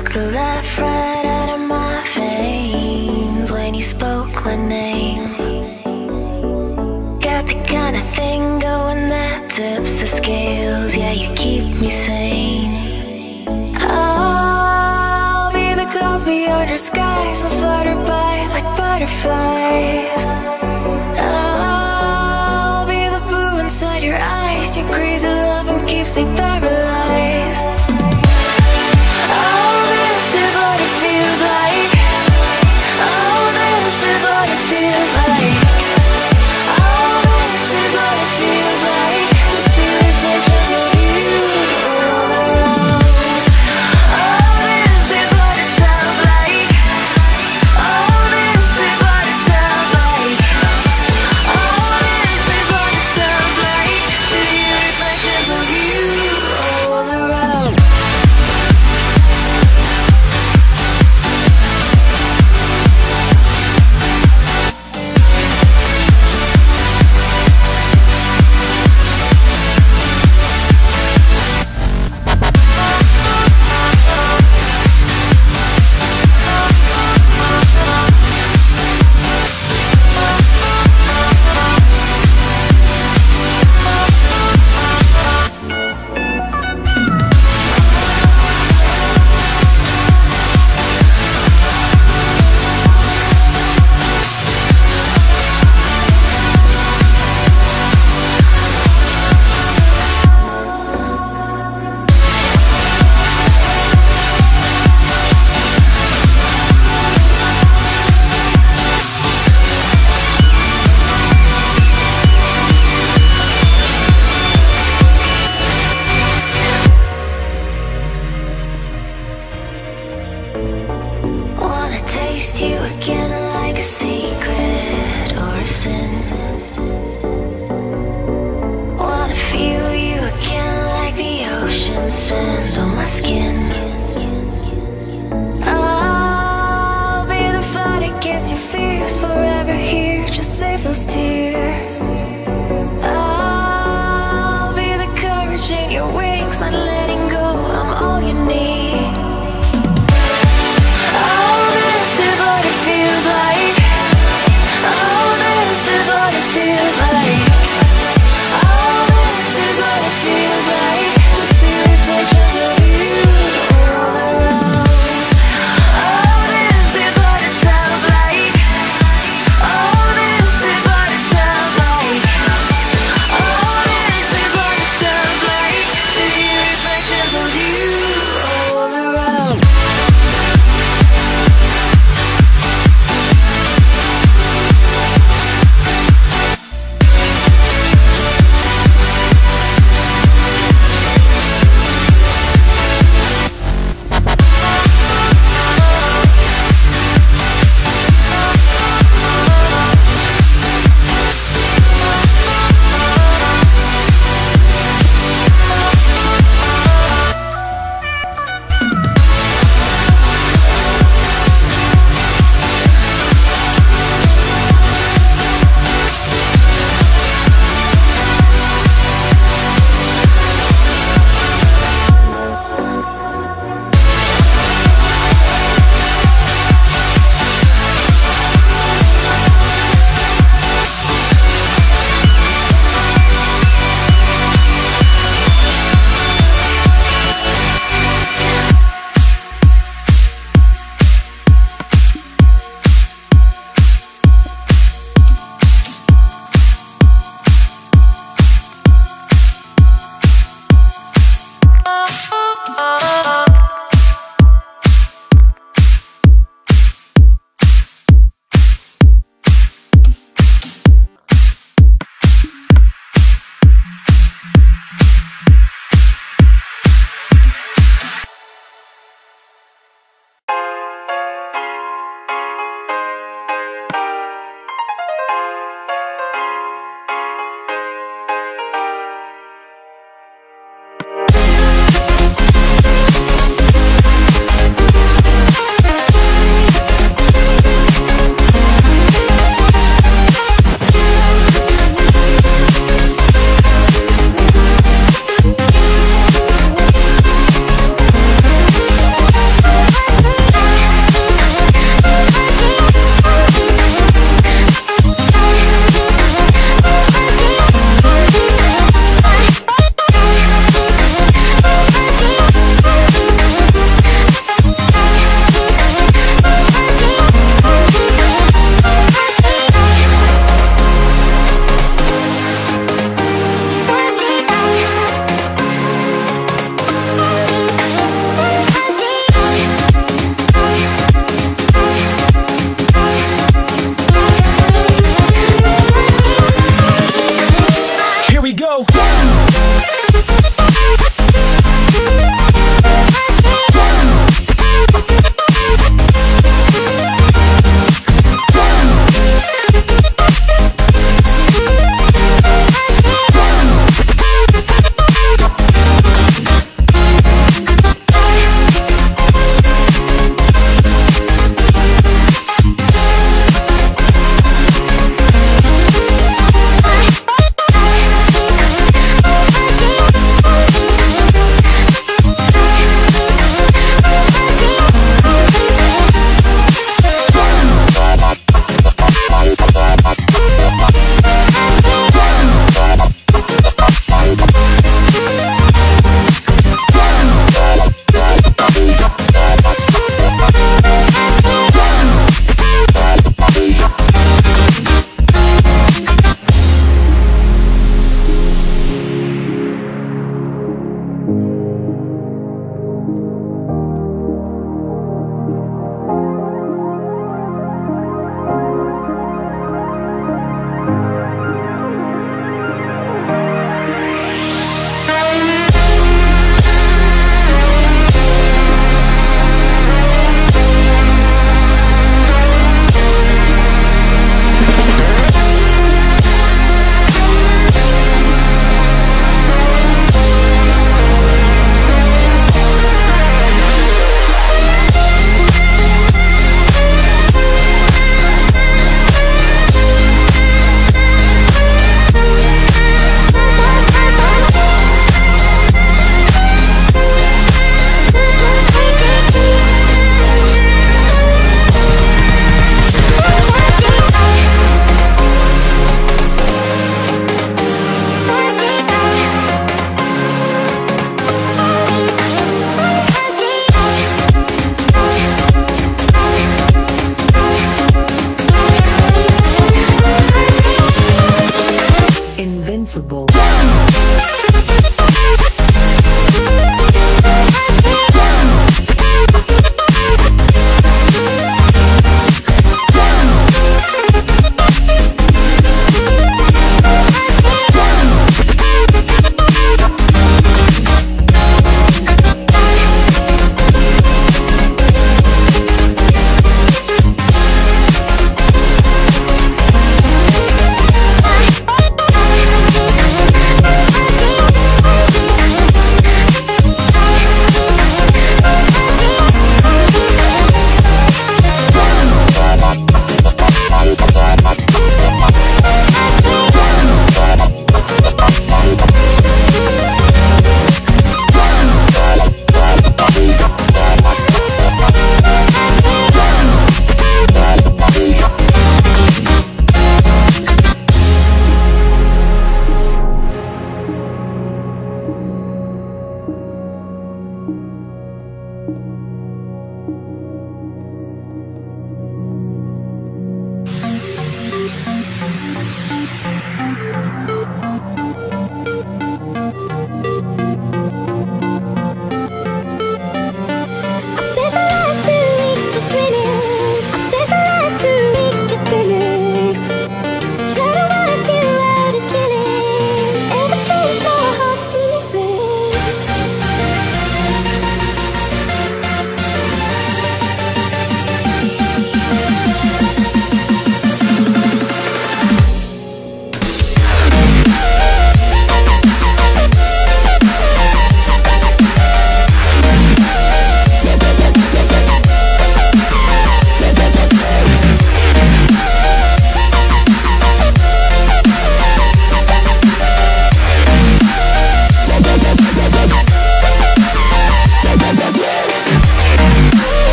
Took the life right out of my veins when you spoke my name. Got the kind of thing going that tips the scales. Yeah, you keep me sane. I'll be the clouds beyond your skies. I'll flutter by like butterflies. I'll be the blue inside your eyes. Your crazy loving keeps me paralyzed.